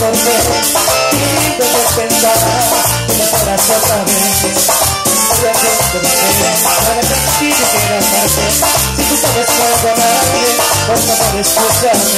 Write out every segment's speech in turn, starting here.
volver y debo pensar como para otra vez Voy a comprender para que si yo quiero amarte Si tú sabes cómo amarte, por favor escúchame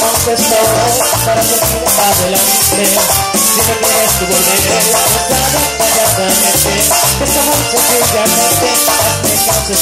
contestó para seguir adelante. Si me quieres tu volver, pensado calladamente, esa muy sencillamente, hazme caso.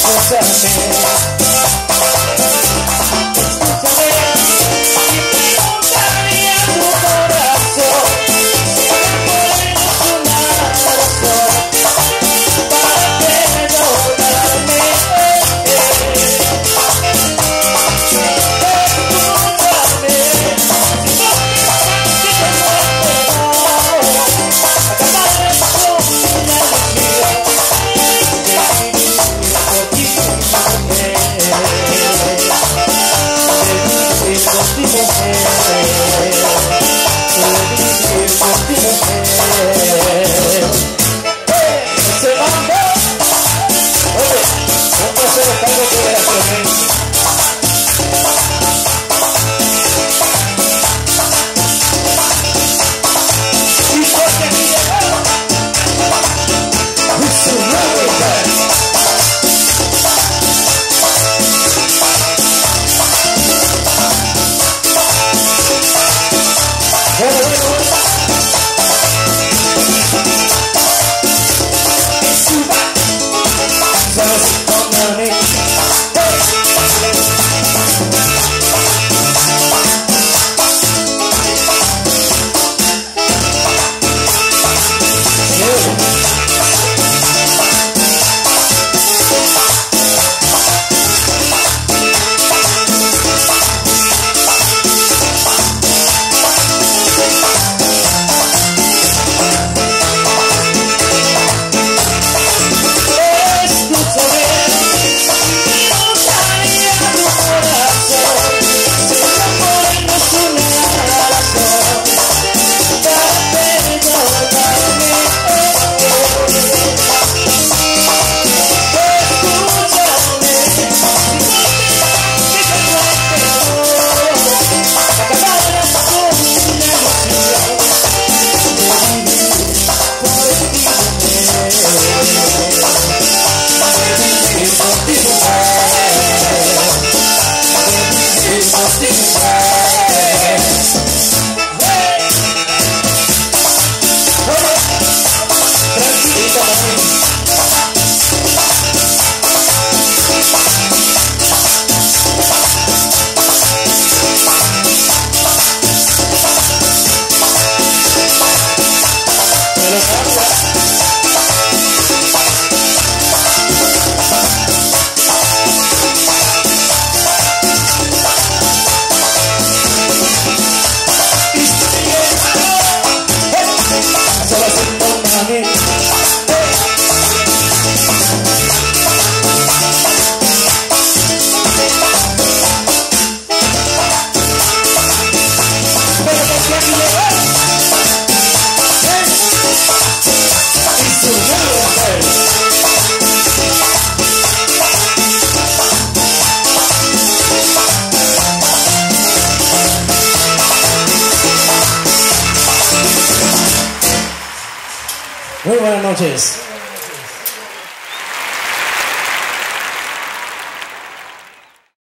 Muy buenas noches.